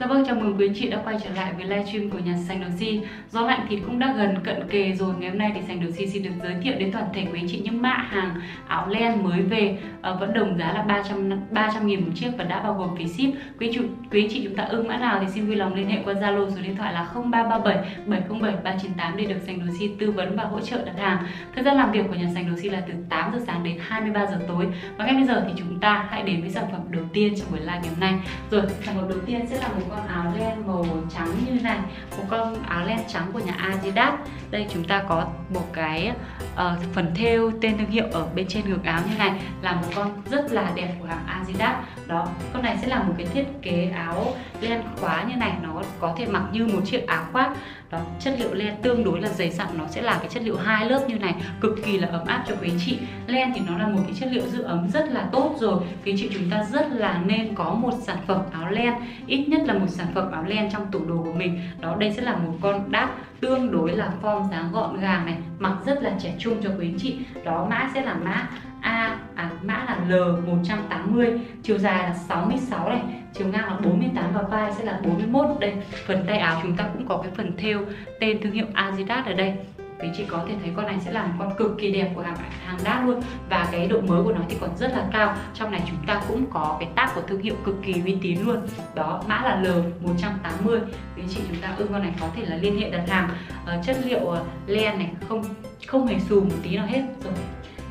Dạ vâng, chào mừng quý anh chị đã quay trở lại với livestream của nhà sành đầu si. Gió lạnh thì cũng đã gần cận kề rồi. Ngày hôm nay thì sành đầu si xin được giới thiệu đến toàn thể quý anh chị những mã hàng áo len mới về ờ, vẫn đồng giá là 300 300 nghìn một chiếc và đã bao gồm phí ship. Quý chủ quý anh chị chúng ta ưng mã nào thì xin vui lòng liên hệ qua Zalo số điện thoại là 0337 707 398 để được sành đầu si tư vấn và hỗ trợ đặt hàng. Thời gian làm việc của nhà sành đầu si là từ 8 giờ sáng đến 23 giờ tối. Và ngay bây giờ thì chúng ta hãy đến với sản phẩm đầu tiên trong buổi live ngày hôm nay. Rồi, sản phẩm đầu tiên sẽ là một con áo len màu trắng như này một con áo len trắng của nhà Adidas. Đây chúng ta có một cái uh, phần thêu tên thương hiệu ở bên trên ngực áo như này là một con rất là đẹp của hàng Adidas. Đó con này sẽ là một cái thiết kế áo len khóa như này nó có thể mặc như một chiếc áo khoác. Đó chất liệu len tương đối là dày dặn nó sẽ là cái chất liệu hai lớp như này cực kỳ là ấm áp cho quý chị. Len thì nó là một cái chất liệu giữ ấm rất là tốt rồi quý chị chúng ta rất là nên có một sản phẩm áo len ít nhất là một sản phẩm áo len trong tủ đồ của mình. Đó đây sẽ là một con đáp tương đối là form dáng gọn gàng này mặc rất là trẻ trung cho quý chị. Đó mã sẽ là mã A à, mã là L180 chiều dài là 66 này chiều ngang là 48 và vai sẽ là 41 đây phần tay áo chúng ta cũng có cái phần thêu tên thương hiệu Adidas ở đây quý chị có thể thấy con này sẽ là một con cực kỳ đẹp của hàng hàng đát luôn. Và cái độ mới của nó thì còn rất là cao. Trong này chúng ta cũng có cái tag của thương hiệu cực kỳ uy tín luôn. Đó mã là L180 quý chị chúng ta ưng con này có thể là liên hệ đặt hàng. Uh, chất liệu uh, len này không không hề xù một tí nào hết. Rồi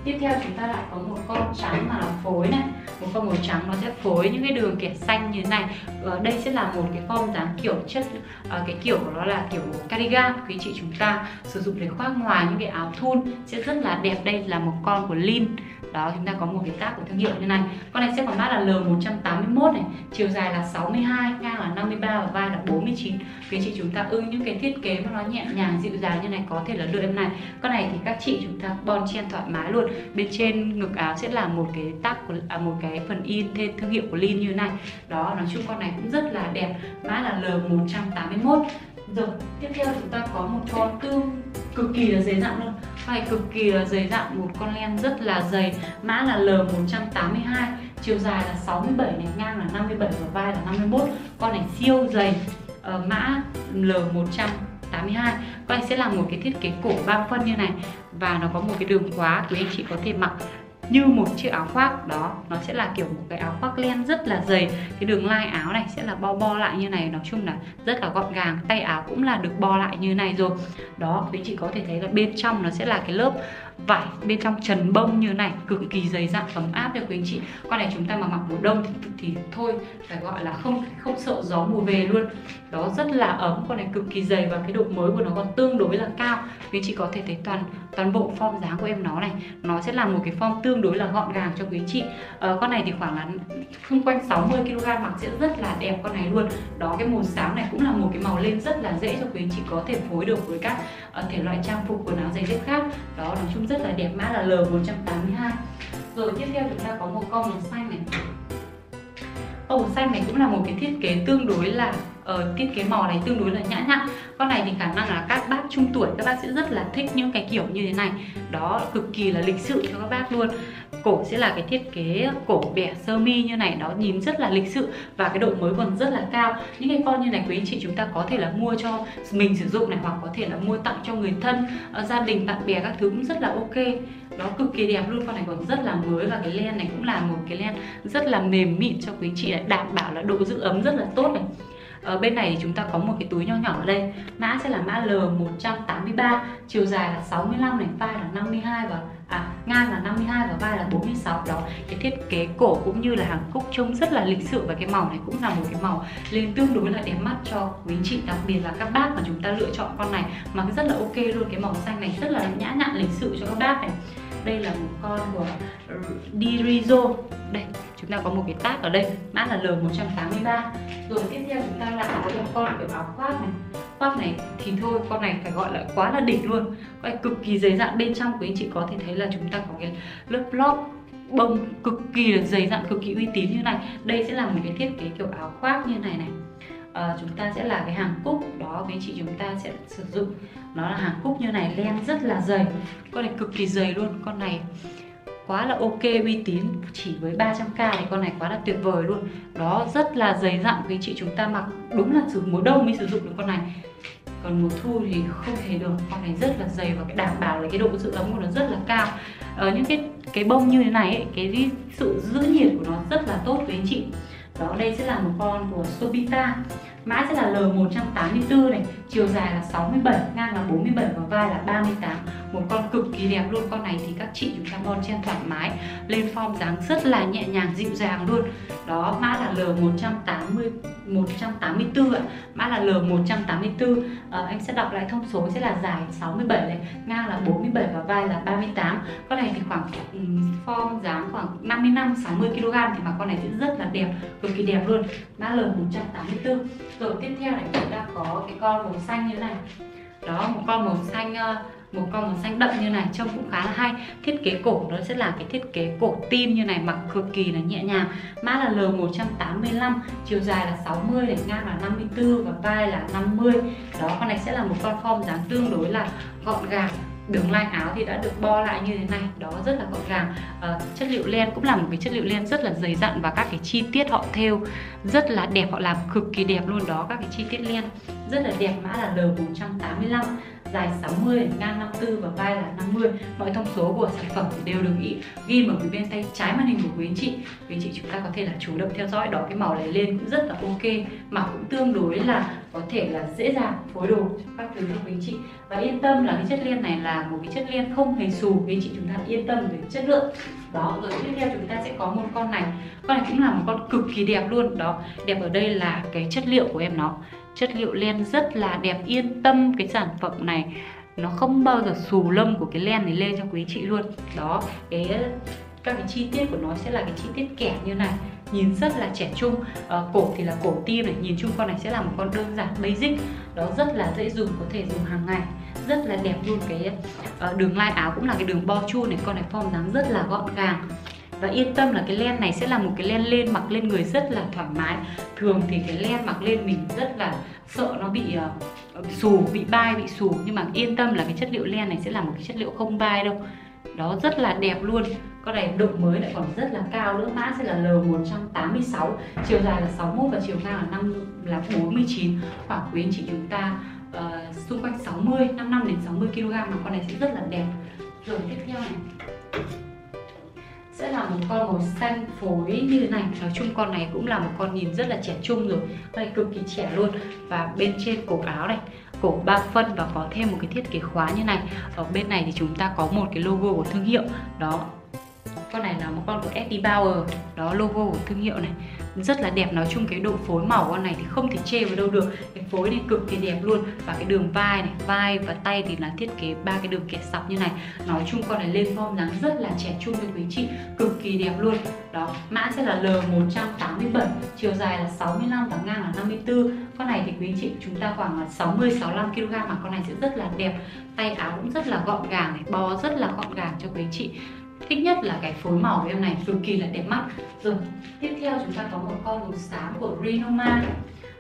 tiếp theo chúng ta lại có một con trắng mà là phối này một con màu trắng nó sẽ phối những cái đường kẻ xanh như thế này. Ở đây sẽ là một cái form dáng kiểu chất ờ, cái kiểu của nó là kiểu cardigan quý chị chúng ta sử dụng để khoác ngoài những cái áo thun sẽ rất là đẹp. Đây là một con của Lin. Đó chúng ta có một cái tác của thương hiệu như này. Con này sẽ có mát là L181 này chiều dài là 62 ngang là 53 và vai là 49 quý chị chúng ta ưng những cái thiết kế mà nó nhẹ nhàng dịu dàng như này có thể là lựa em này. Con này thì các chị chúng ta bon chen thoải mái luôn. Bên trên ngực áo sẽ là một cái tác của à, một cái phần in thêm thương hiệu của Lin như này. Đó nói chung con này cũng rất là đẹp mã là L181 rồi tiếp theo chúng ta có một con tương cực kỳ là dày dặn luôn. Phải cực kỳ là dày dặn một con len rất là dày mã là L182 chiều dài là 67 này ngang là 57 và vai là 51 con này siêu dày uh, mã L100 82 Con này sẽ làm một cái thiết kế cổ ba phân như này Và nó có một cái đường khóa Quý anh chị có thể mặc như một chiếc áo khoác. Đó, nó sẽ là kiểu một cái áo khoác len rất là dày. Cái đường lai áo này sẽ là bo bo lại như này. Nói chung là rất là gọn gàng. Tay áo cũng là được bo lại như này rồi. Đó, quý chị có thể thấy là bên trong nó sẽ là cái lớp vải bên trong trần bông như này cực kỳ dày dặn ấm áp cho quý anh chị. Con này chúng ta mà mặc mùa đông thì, thì thôi phải gọi là không không sợ gió mùa về luôn. Đó rất là ấm con này cực kỳ dày và cái độ mới của nó còn tương đối là cao. Quý anh chị có thể thấy toàn toàn bộ form dáng của em nó này nó sẽ là một cái form tương đối là gọn gàng cho quý anh chị. À, con này thì khoảng là xung quanh 60 kg mặc sẽ rất là đẹp con này luôn. Đó cái màu xám này cũng là một cái màu lên rất là dễ cho quý anh chị có thể phối được với các uh, thể loại trang phục quần áo giày dép khác. Đó nói chung rất là đẹp, mã là L182 rồi, tiếp theo chúng ta có một con màu xanh này. Con màu xanh này cũng là một cái thiết kế tương đối là Ờ, uh, thiết kế màu này tương đối là nhã nhặn. Con này thì khả năng là các bác trung tuổi các bác sẽ rất là thích những cái kiểu như thế này. Đó cực kỳ là lịch sự cho các bác luôn. Cổ sẽ là cái thiết kế cổ bẻ sơ mi như này đó nhìn rất là lịch sự và cái độ mới còn rất là cao. Những cái con như này quý anh chị chúng ta có thể là mua cho mình sử dụng này hoặc có thể là mua tặng cho người thân ờ, gia đình bạn bè các thứ cũng rất là ok. Nó cực kỳ đẹp luôn. Con này còn rất là mới và cái len này cũng là một cái len rất là mềm mịn cho quý anh chị đảm bảo là độ giữ ấm rất là tốt này ở bên này thì chúng ta có một cái túi nho nhỏ ở đây. Mã sẽ là mã L183 chiều dài là 65 này, vai là 52 và à ngang là 52 và vai là 46 đó, cái thiết kế cổ cũng như là hàng cúc trông rất là lịch sự và cái màu này cũng là một cái màu lên tương đối là đẹp mắt cho quý chị, đặc biệt là các bác mà chúng ta lựa chọn con này. Mà rất là ok luôn, cái màu xanh này rất là nhã nhặn, lịch sự cho các bác này đây là một con của ờ, Dirizo. Đây, chúng ta có một cái tag ở đây, mã là L183 rồi tiếp theo chúng ta lại có một con kiểu áo khoác này. Khoác này thì thôi, con này phải gọi là quá là đỉnh luôn. Con này cực kỳ dày dặn bên trong của anh chị có thể thấy là chúng ta có cái lớp lót bông cực kỳ là dày dặn cực kỳ uy tín như này. Đây sẽ là một cái thiết kế kiểu áo khoác như này này uh, chúng ta sẽ là cái hàng cúc. Đó với chị chúng ta sẽ sử dụng. Nó là hàng cúc như này len rất là dày. Con này cực kỳ dày luôn. Con này quá là ok uy tín. Chỉ với 300k thì con này quá là tuyệt vời luôn. Đó rất là dày dặn. Quý chị chúng ta mặc đúng là từ mùa đông mới sử dụng được con này. Còn mùa thu thì không thể được. Con này rất là dày và cái đảm bảo là cái độ giữ ấm của nó rất là cao. Ở những cái cái bông như thế này ấy, cái sự giữ nhiệt của nó rất là tốt với anh chị đó, đây sẽ là một con của Sobita. Mã sẽ là L184 này, chiều dài là 67 ngang là 47 và vai là 38 một con cực kỳ đẹp luôn. Con này thì các chị chúng ta bon chen thoải mái lên form dáng rất là nhẹ nhàng dịu dàng luôn. Đó mã là L180 184 ạ. Mã là L184 à, ờ, em sẽ đọc lại thông số sẽ là dài 67 này ngang là 47 và vai là 38 con này thì khoảng um, form dáng khoảng 55 60 kg thì mà con này sẽ rất là đẹp cực kỳ đẹp luôn. Mã L184 rồi tiếp theo này chúng ta có cái con màu xanh như thế này. Đó một con màu xanh uh, một con màu xanh đậm như này trông cũng khá là hay. Thiết kế cổ nó sẽ là cái thiết kế cổ tim như này mặc cực kỳ là nhẹ nhàng. Mã là L185 chiều dài là 60 để ngang là 54 và vai là 50 đó con này sẽ là một con form dáng tương đối là gọn gàng. Đường lai áo thì đã được bo lại như thế này. Đó rất là gọn gàng. À, chất liệu len cũng là một cái chất liệu len rất là dày dặn và các cái chi tiết họ thêu rất là đẹp họ làm cực kỳ đẹp luôn. Đó các cái chi tiết len rất là đẹp. Mã là L485 dài 60 ngang 54 và vai là 50 mọi thông số của sản phẩm đều được ghi, ghi ở phía bên tay trái màn hình của quý anh chị. Quý anh chị chúng ta có thể là chủ động theo dõi đó cái màu này lên cũng rất là ok mà cũng tương đối là có thể là dễ dàng phối đồ các thứ cho quý anh chị. Và yên tâm là cái chất len này là một cái chất len không hề xù quý anh chị chúng ta yên tâm về chất lượng. Đó rồi tiếp theo chúng ta sẽ có một con này. Con này cũng là một con cực kỳ đẹp luôn. Đó đẹp ở đây là cái chất liệu của em nó chất liệu len rất là đẹp yên tâm cái sản phẩm này. Nó không bao giờ xù lông của cái len này lên cho quý chị luôn. Đó cái các cái chi tiết của nó sẽ là cái chi tiết kẻ như này. Nhìn rất là trẻ trung. À, cổ thì là cổ tim này nhìn chung con này sẽ là một con đơn giản basic. Đó rất là dễ dùng có thể dùng hàng ngày. Rất là đẹp luôn cái uh, đường lai áo cũng là cái đường bo chu này. Con này form dáng rất là gọn gàng và yên tâm là cái len này sẽ là một cái len lên mặc lên người rất là thoải mái. Thường thì cái len mặc lên mình rất là sợ nó bị uh, xù bị bay bị xù. Nhưng mà yên tâm là cái chất liệu len này sẽ là một cái chất liệu không bay đâu. Đó rất là đẹp luôn. Con này độ mới lại còn rất là cao nữa. Mã sẽ là L186 chiều dài là 61 và chiều ngang là 5 là 49 khoảng quý anh chị chúng ta uh, xung quanh 60 55 đến 60 kg mà con này sẽ rất là đẹp. Rồi tiếp theo này sẽ là một con màu xanh phối như thế này. Nói chung con này cũng là một con nhìn rất là trẻ trung rồi. Con này cực kỳ trẻ luôn. Và bên trên cổ áo này, cổ ba phân và có thêm một cái thiết kế khóa như này. Ở bên này thì chúng ta có một cái logo của thương hiệu. Đó con này là một con của SD Power đó, logo của thương hiệu này. Rất là đẹp, nói chung cái độ phối màu con này thì không thể chê vào đâu được. Cái phối này cực kỳ đẹp luôn. Và cái đường vai này, vai và tay thì là thiết kế ba cái đường kẻ sọc như này. Nói chung con này lên form dáng rất là trẻ trung với quý chị. Cực kỳ đẹp luôn. Đó, mã sẽ là L187 chiều dài là 65 và ngang là 54 con này thì quý chị, chúng ta khoảng là 60 65 kg mà con này sẽ rất là đẹp. Tay áo cũng rất là gọn gàng này, bó rất là gọn gàng cho quý chị thích nhất là cái phối màu của em này, cực kỳ là đẹp mắt. Rồi, tiếp theo chúng ta có một con màu xám của Renoma.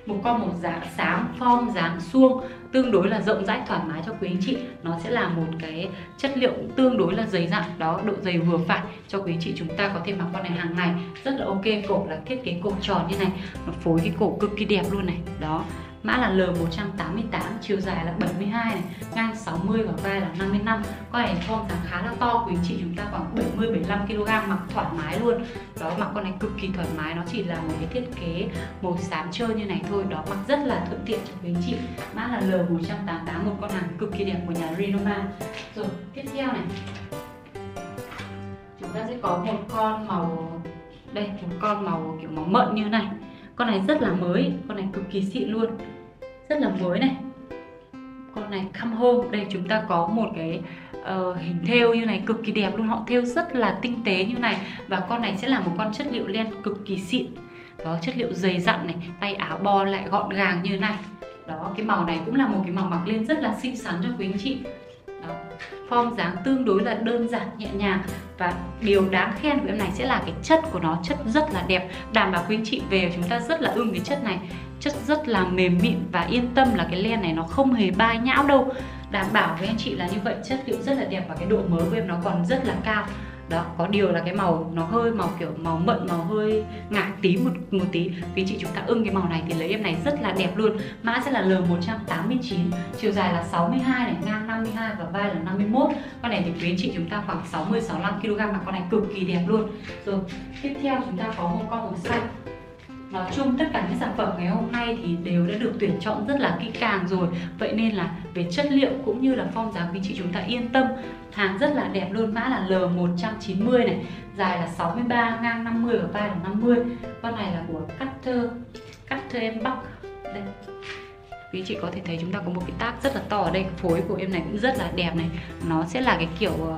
Một con màu dáng xám, form, dáng, suông, tương đối là rộng rãi, thoải mái cho quý anh chị. Nó sẽ là một cái chất liệu tương đối là dày dặn, đó, độ dày vừa phải cho quý anh chị chúng ta có thể mặc con này hàng ngày. Rất là ok cổ là thiết kế cổ tròn như này. Nó phối cái cổ cực kỳ đẹp luôn này, đó. Mã là L188, chiều dài là 72 này, ngang 60 và vai là 55. Con này form dáng khá là to, quý anh chị chúng ta khoảng 70 75 kg mặc thoải mái luôn. Đó mặc con này cực kỳ thoải mái, nó chỉ là một cái thiết kế màu xám trơn như này thôi, đó mặc rất là thuận tiện cho quý anh chị. Mã là L188, một con hàng cực kỳ đẹp của nhà Renoma. Rồi, tiếp theo này. Chúng ta sẽ có một con màu đây, một con màu kiểu màu mận như này con này rất là mới con này cực kỳ xịn luôn. Rất là mới này. Con này come home. Đây chúng ta có một cái uh, hình thêu như này cực kỳ đẹp luôn. Họ thêu rất là tinh tế như này. Và con này sẽ là một con chất liệu len cực kỳ xịn. Đó chất liệu dày dặn này tay áo bo lại gọn gàng như thế này. Đó cái màu này cũng là một cái màu mặc lên rất là xinh xắn cho quý anh chị form dáng tương đối là đơn giản, nhẹ nhàng. Và điều đáng khen của em này sẽ là cái chất của nó, chất rất là đẹp. Đảm bảo quý anh chị về chúng ta rất là ưng cái chất này. Chất rất là mềm mịn và yên tâm là cái len này nó không hề bay nhão đâu. Đảm bảo với anh chị là như vậy, chất liệu rất là đẹp và cái độ mới của em nó còn rất là cao đó, có điều là cái màu nó hơi màu kiểu màu mận, màu hơi ngả tí một một tí. Vì chị chúng ta ưng cái màu này thì lấy em này rất là đẹp luôn. Mã sẽ là L189 chiều dài là 62 này, ngang 52 và vai là 51 con này thì quý chị chúng ta khoảng 60 65 kg mà con này cực kỳ đẹp luôn. Rồi, tiếp theo chúng ta có một con màu xanh. Nói chung tất cả những sản phẩm ngày hôm nay thì đều đã được tuyển chọn rất là kỹ càng rồi. Vậy nên là về chất liệu cũng như là form dáng quý chị chúng ta yên tâm. Hàng rất là đẹp luôn, mã là L190 này Dài là 63, ngang 50 và vai là 50 Con này là của Cutter Cutter em Bắc Đây. Quý chị có thể thấy chúng ta có một cái tác rất là to ở đây phối của em này cũng rất là đẹp này. Nó sẽ là cái kiểu ờ,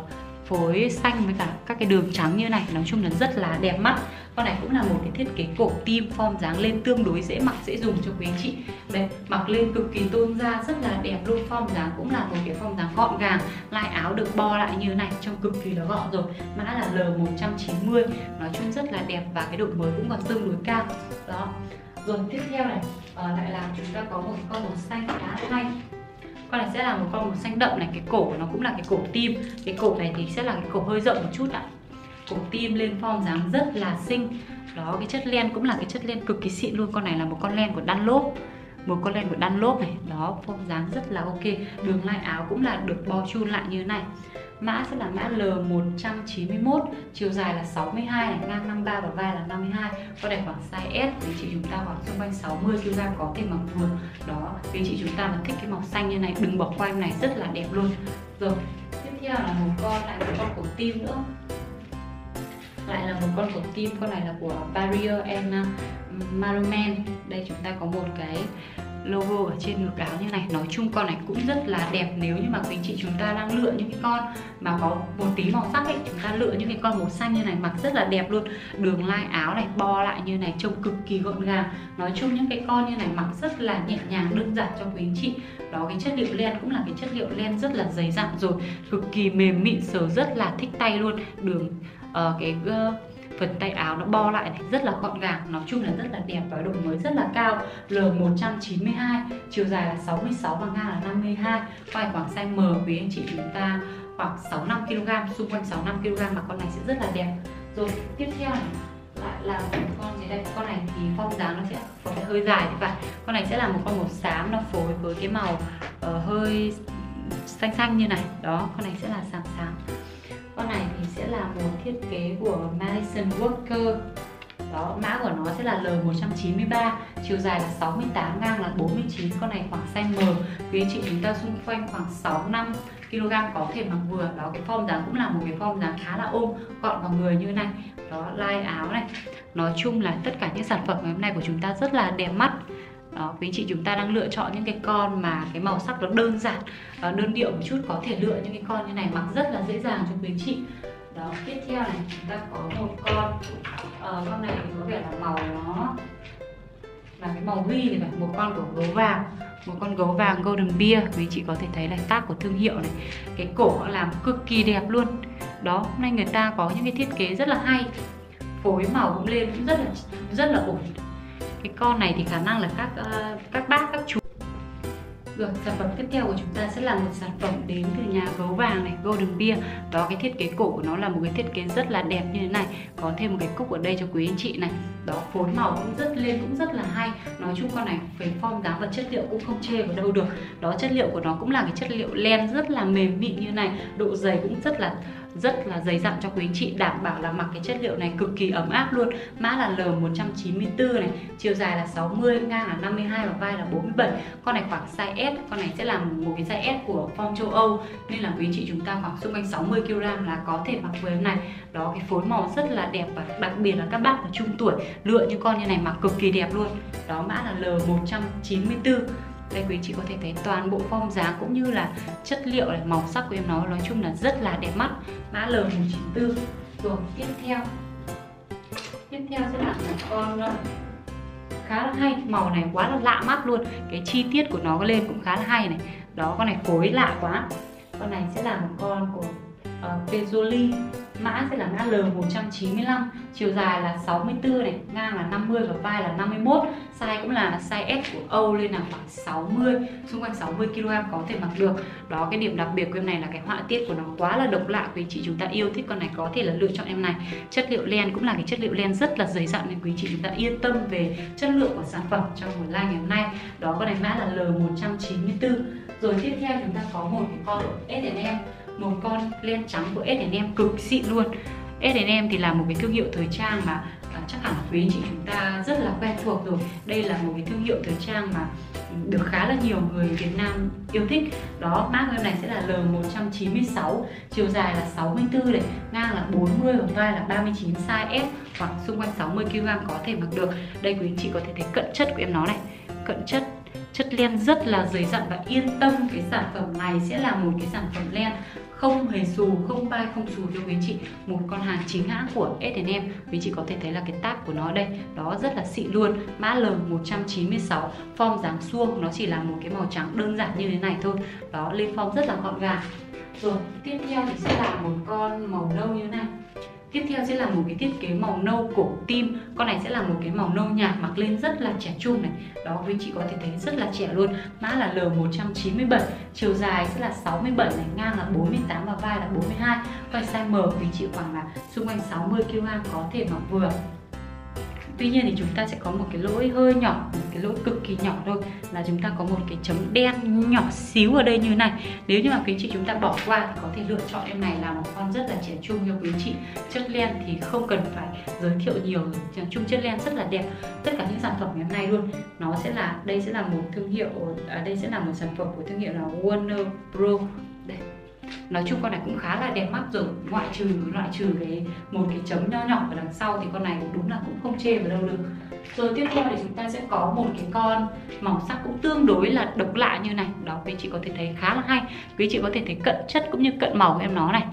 phối xanh với cả các cái đường trắng như này. Nói chung là rất là đẹp mắt. Con này cũng là một cái thiết kế cổ tim form dáng lên tương đối dễ mặc, dễ dùng cho quý anh chị. Đây, mặc lên cực kỳ tôn da, rất là đẹp luôn. Form dáng cũng là một cái form dáng gọn gàng, lại áo được bo lại như này, trông cực kỳ là gọn rồi. Mã là L190 nói chung rất là đẹp và cái độ mới cũng còn tương đối cao. Đó. Rồi, tiếp theo này ờ, lại là chúng ta có một con màu xanh khá hay con này sẽ là một con màu xanh đậm này, cái cổ nó cũng là cái cổ tim. Cái cổ này thì sẽ là cái cổ hơi rộng một chút ạ. Cổ tim lên form dáng rất là xinh. Đó, cái chất len cũng là cái chất len cực kỳ xịn luôn. Con này là một con len của Dunlop một con len của Dunlop này. Đó, form dáng rất là ok. Đường lai áo cũng là được bo chun lại như thế này. Mã sẽ là mã L191 Chiều dài là 62 này, ngang 53 và vai là 52 có này khoảng size S với chị chúng ta khoảng xung quanh 60kg có thể mặc vừa Đó, vì chị chúng ta là thích cái màu xanh như này Đừng bỏ qua em này rất là đẹp luôn. Rồi, tiếp theo là một con lại một con cổ tim nữa. Lại là một con cổ tim con này là của Barrier and um, Maruman đây chúng ta có một cái logo ở trên ngực áo như này. Nói chung con này cũng rất là đẹp nếu như mà quý chị chúng ta đang lựa những cái con mà có một tí màu sắc ấy. Chúng ta lựa những cái con màu xanh như này mặc rất là đẹp luôn. Đường lai áo này bo lại như này trông cực kỳ gọn gàng. Nói chung những cái con như này mặc rất là nhẹ nhàng đơn giản cho quý chị. Đó cái chất liệu len cũng là cái chất liệu len rất là dày dặn rồi. Cực kỳ mềm mịn sờ rất là thích tay luôn. Đường uh, cái uh, phần tay áo nó bo lại này rất là gọn gàng nói chung là rất là đẹp và độ mới rất là cao L192 chiều dài là 66 và ngang là 52 quay khoảng size M quý anh chị chúng ta khoảng 65 kg xung quanh 65 kg mà con này sẽ rất là đẹp. Rồi tiếp theo này lại là một con gì đây con này thì phong dáng nó sẽ có cái hơi dài như vậy con này sẽ là một con màu xám nó phối với cái màu uh, hơi xanh xanh như này. Đó con này sẽ là xám xám con này thì sẽ là một thiết kế của Madison Walker. Đó, mã của nó sẽ là L193 chiều dài là 68 ngang là 49 con này khoảng size M. Quý anh chị chúng ta xung quanh khoảng 6 5 kg có thể mặc vừa. Đó, cái form dáng cũng là một cái form dáng khá là ôm, gọn vào người như này. Đó lai áo này. Nói chung là tất cả những sản phẩm ngày hôm nay của chúng ta rất là đẹp mắt đó, quý chị chúng ta đang lựa chọn những cái con mà cái màu sắc nó đơn giản và đơn điệu một chút có thể lựa những cái con như này mặc rất là dễ dàng cho quý chị. Đó tiếp theo này chúng ta có một con uh, con này có vẻ là màu nó là cái màu ghi này phải một con của gấu vàng một con gấu vàng golden beer quý chị có thể thấy là tác của thương hiệu này cái cổ họ làm cực kỳ đẹp luôn. Đó hôm nay người ta có những cái thiết kế rất là hay phối màu cũng lên cũng rất là rất là ổn cái con này thì khả năng là các uh, các bác các chú. Được, sản phẩm tiếp theo của chúng ta sẽ là một sản phẩm đến từ nhà gấu vàng này, Golden Beer. Đó, cái thiết kế cổ của nó là một cái thiết kế rất là đẹp như thế này. Có thêm một cái cúc ở đây cho quý anh chị này. Đó, phối màu cũng rất lên cũng rất là hay. Nói chung con này về form dáng và chất liệu cũng không chê vào đâu được. Đó, chất liệu của nó cũng là cái chất liệu len rất là mềm mịn như này. Độ dày cũng rất là rất là dày dặn cho quý anh chị, đảm bảo là mặc cái chất liệu này cực kỳ ấm áp luôn. Mã là L194 này, chiều dài là 60 ngang là 52 và vai là 47 con này khoảng size S, con này sẽ là một cái size S của form châu Âu. Nên là quý anh chị chúng ta khoảng xung quanh 60 kg là có thể mặc với này. Đó, cái phối màu rất là đẹp và đặc biệt là các bác ở trung tuổi, lựa những con như này mặc cực kỳ đẹp luôn. Đó, mã là L194 đây quý chị có thể thấy toàn bộ form dáng cũng như là chất liệu này màu sắc của em nó nói chung là rất là đẹp mắt. Mã L194 rồi tiếp theo. Tiếp theo sẽ là một con ờ, khá là hay. Màu này quá là lạ mắt luôn. Cái chi tiết của nó lên cũng khá là hay này. Đó con này phối lạ quá. Con này sẽ là một con của ờ, uh, Pezzoli mã sẽ là mã L195 chiều dài là 64 này, ngang là 50 và vai là 51 size cũng là size S của Âu lên là khoảng 60 xung quanh 60 kg có thể mặc được. Đó, cái điểm đặc biệt của em này là cái họa tiết của nó quá là độc lạ, quý chị chúng ta yêu thích con này có thể là lựa chọn em này. Chất liệu len cũng là cái chất liệu len rất là dày dặn nên quý chị chúng ta yên tâm về chất lượng của sản phẩm trong buổi live ngày hôm nay. Đó, con này mã là L194 rồi tiếp theo chúng ta có một cái con S&M một con len trắng của S&M cực xịn luôn. S&M thì là một cái thương hiệu thời trang mà à, chắc hẳn quý anh chị chúng ta rất là quen thuộc rồi. Đây là một cái thương hiệu thời trang mà được khá là nhiều người Việt Nam yêu thích. Đó mác em này sẽ là L196 chiều dài là 64 này, ngang là 40 và vai là 39 size S hoặc xung quanh 60 kg có thể mặc được. Đây quý anh chị có thể thấy cận chất của em nó này. Cận chất chất len rất là dày dặn và yên tâm cái sản phẩm này sẽ là một cái sản phẩm len không hề xù, không bay, không xù cho quý chị. Một con hàng chính hãng của S&M quý chị có thể thấy là cái tag của nó đây đó rất là xịn luôn. Mã L196 form dáng suông nó chỉ là một cái màu trắng đơn giản như thế này thôi. Đó lên form rất là gọn gàng. Rồi tiếp theo thì sẽ là một con màu nâu như thế này. Tiếp theo sẽ là một cái thiết kế màu nâu cổ tim. Con này sẽ là một cái màu nâu nhạt, mặc lên rất là trẻ trung này. Đó quý chị có thể thấy rất là trẻ luôn. Mã là L197 Chiều dài sẽ là 67 này, Ngang là 48 và vai là 42 Còn size M quý chị khoảng là xung quanh 60kg có thể mặc vừa. Tuy nhiên thì chúng ta sẽ có một cái lỗi hơi nhỏ, một cái lỗi cực kỳ nhỏ thôi là chúng ta có một cái chấm đen nhỏ xíu ở đây như này. Nếu như mà quý chị chúng ta bỏ qua thì có thể lựa chọn em này là một con rất là trẻ trung cho quý chị. Chất len thì không cần phải giới thiệu nhiều rồi, chung chất len rất là đẹp. Tất cả những sản phẩm ngày hôm nay luôn, nó sẽ là đây sẽ là một thương hiệu, à, đây sẽ là một sản phẩm của thương hiệu là Warner Pro. Nói chung con này cũng khá là đẹp mắt rồi ngoại trừ loại trừ cái một cái chấm nho nhỏ ở đằng sau thì con này đúng là cũng không chê vào đâu được. Rồi tiếp theo thì chúng ta sẽ có một cái con màu sắc cũng tương đối là độc lạ như này. Đó, quý chị có thể thấy khá là hay. Quý chị có thể thấy cận chất cũng như cận màu của em nó này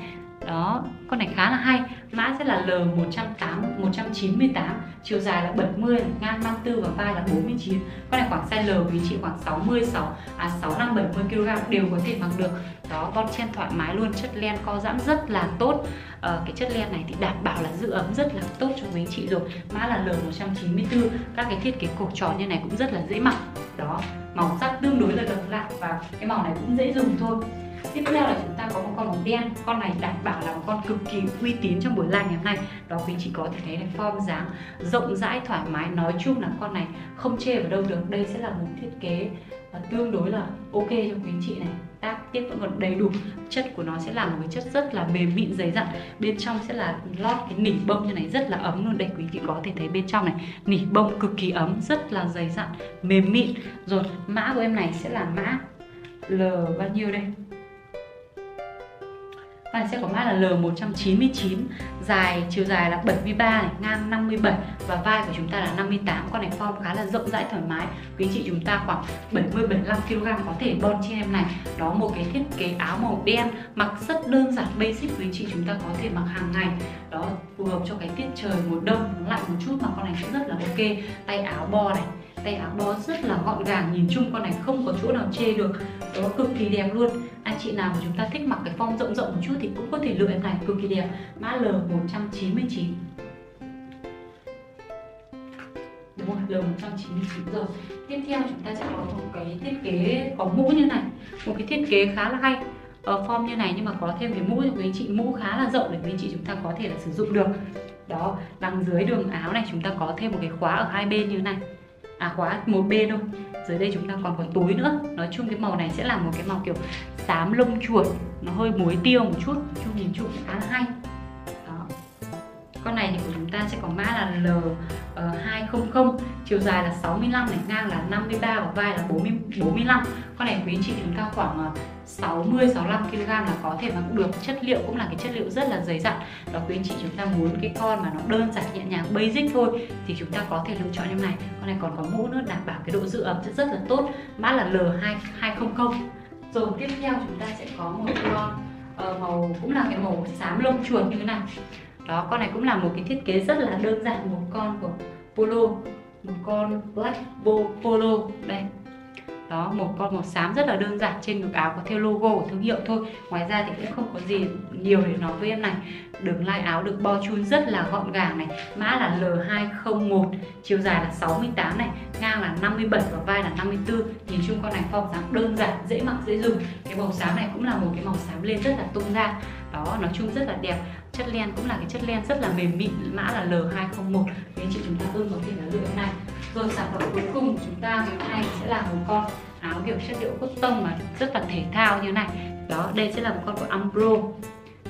đó con này khá là hay. Mã sẽ là L108 198 chiều dài là 70 ngang 54 và vai là 49 con này khoảng size L quý chị khoảng 66 à 65 70 kg đều có thể mặc được. Đó bon chen thoải mái luôn chất len co giãn rất là tốt. À, cái chất len này thì đảm bảo là giữ ấm rất là tốt cho quý chị rồi. Mã là L194 các cái thiết kế cổ tròn như này cũng rất là dễ mặc. Đó màu sắc tương đối là độc lạ và cái màu này cũng dễ dùng thôi tiếp theo là chúng ta có một con bóng đen. Con này đảm bảo là một con cực kỳ uy tín trong buổi live ngày hôm nay. Đó quý chị có thể thấy là form dáng rộng rãi, thoải mái. Nói chung là con này không chê vào đâu được. Đây sẽ là một thiết kế tương đối là ok cho quý chị này. Tác tiếp vẫn còn đầy đủ. Chất của nó sẽ là một cái chất rất là mềm mịn, dày dặn. Bên trong sẽ là lót cái nỉ bông như này, rất là ấm luôn. Đây quý vị có thể thấy bên trong này, nỉ bông cực kỳ ấm, rất là dày dặn, mềm mịn. Rồi, mã của em này sẽ là mã L bao nhiêu đây? Con này sẽ có mã là L199 dài chiều dài là 73 này, ngang 57 và vai của chúng ta là 58 con này form khá là rộng rãi thoải mái. Quý chị chúng ta khoảng 70 75 kg có thể bon trên em này. Đó một cái thiết kế áo màu đen mặc rất đơn giản basic quý chị chúng ta có thể mặc hàng ngày. Đó phù hợp cho cái tiết trời mùa đông nó lạnh một chút mà con này cũng rất là ok. Tay áo bo này tay áo bo rất là gọn gàng nhìn chung con này không có chỗ nào chê được. Đó cực kỳ đẹp luôn anh chị nào mà chúng ta thích mặc cái form rộng rộng một chút thì cũng có thể lựa em này, cực kỳ đẹp. Mã L199 đúng rồi L199 rồi, tiếp theo chúng ta sẽ có một cái thiết kế có mũ như này. Một cái thiết kế khá là hay. Ở form như này nhưng mà có thêm cái mũ cho quý anh chị mũ khá là rộng để quý anh chị chúng ta có thể là sử dụng được. Đó, đằng dưới đường áo này chúng ta có thêm một cái khóa ở hai bên như này. À khóa một bên thôi. Dưới đây chúng ta còn có túi nữa. Nói chung cái màu này sẽ là một cái màu kiểu xám lông chuột. Nó hơi muối tiêu một chút chung nhìn chung khá là hay. Đó. Con này thì của chúng ta sẽ có mã là L200 ờ, chiều dài là 65 này, ngang là 53 và vai là 40 45 con này quý anh chị chúng ta khoảng 60 65 kg là có thể mặc được. Chất liệu cũng là cái chất liệu rất là dày dặn. Đó quý anh chị chúng ta muốn cái con mà nó đơn giản, nhẹ nhàng, basic thôi thì chúng ta có thể lựa chọn như này. Con này còn có mũ nữa, đảm bảo cái độ giữ ấm rất là tốt. Mã là L200 rồi tiếp theo chúng ta sẽ có một con uh, ờ, màu cũng là cái màu xám lông chuột như thế này. Đó con này cũng là một cái thiết kế rất là đơn giản một con của polo một con black polo. Đây đó, một con màu xám rất là đơn giản trên ngực áo có theo logo của thương hiệu thôi. Ngoài ra thì cũng không có gì nhiều để nói với em này. Đường lai áo được bo chun rất là gọn gàng này. Mã là L201 chiều dài là 68 này, ngang là 57 và vai là 54 nhìn chung con này form dáng đơn giản, dễ mặc, dễ dùng. Cái màu xám này cũng là một cái màu xám lên rất là tung ra. Đó, nói chung rất là đẹp. Chất len cũng là cái chất len rất là mềm mịn. Mã là L201 nên chị chúng ta ưng có thể là lựa em này rồi sản phẩm cuối cùng của chúng ta ngày hôm nay sẽ là một con áo kiểu chất liệu cốt tông mà rất là thể thao như này. Đó đây sẽ là một con của Umbro.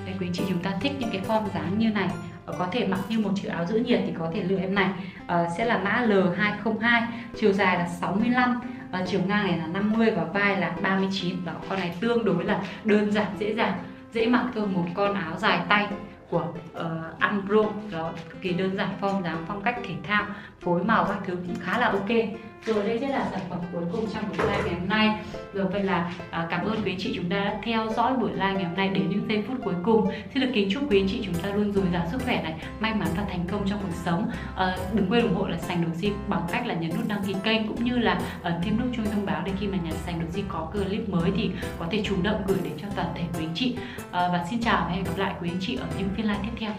Đây quý chị chúng ta thích những cái form dáng như này. Ờ, có thể mặc như một chiếc áo giữ nhiệt thì có thể lựa em này. À, sẽ là mã L202 chiều dài là 65 và ờ, chiều ngang này là 50 và vai là 39 đó con này tương đối là đơn giản dễ dàng dễ mặc thôi một con áo dài tay của ờ, uh, Umbro đó cực kỳ đơn giản form dáng phong cách thể thao phối màu các thứ cũng khá là ok rồi đây sẽ là sản phẩm cuối cùng trong buổi live ngày hôm nay. Rồi vậy là à, cảm ơn quý anh chị chúng ta đã theo dõi buổi live ngày hôm nay đến những giây phút cuối cùng. Xin được kính chúc quý anh chị chúng ta luôn dồi dào sức khỏe này may mắn và thành công trong cuộc sống. À, đừng quên ủng hộ là sành đầu di bằng cách là nhấn nút đăng ký kênh cũng như là uh, thêm nút chuông thông báo để khi mà nhà sành đầu di có clip mới thì có thể chủ động gửi đến cho toàn thể quý anh chị. À, và xin chào và hẹn gặp lại quý anh chị ở những phiên live tiếp theo.